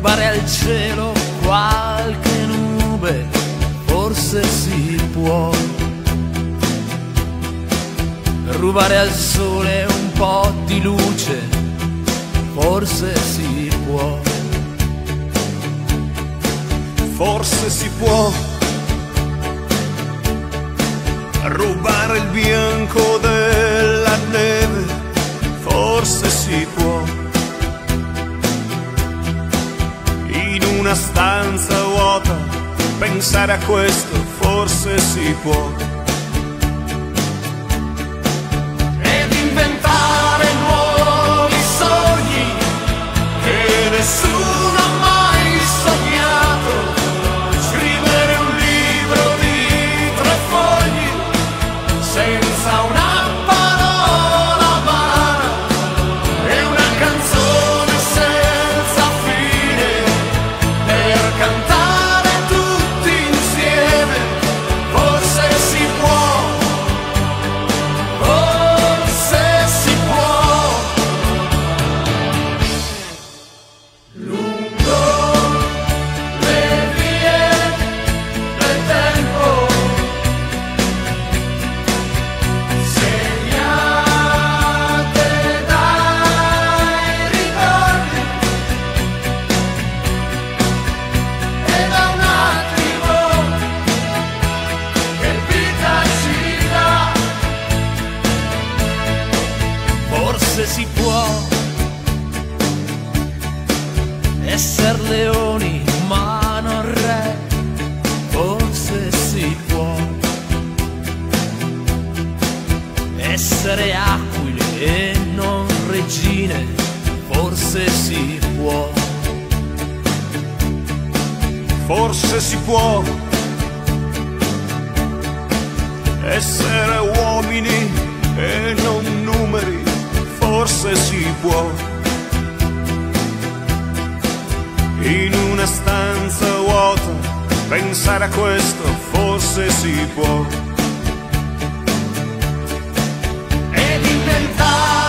rubare al cielo qualche nube, forse si può. Rubare al sole un po' di luce, forse si può. Forse si può rubare il bianco della pensare a questo, forse si può. Ed inventare nuovi sogni che nessuno forse si può essere leoni ma non re forse si può essere aquile e non regine, forse si può. Forse si può essere uomini forse si può. In una stanza vuota pensare a questo, forse si può. Ed inventare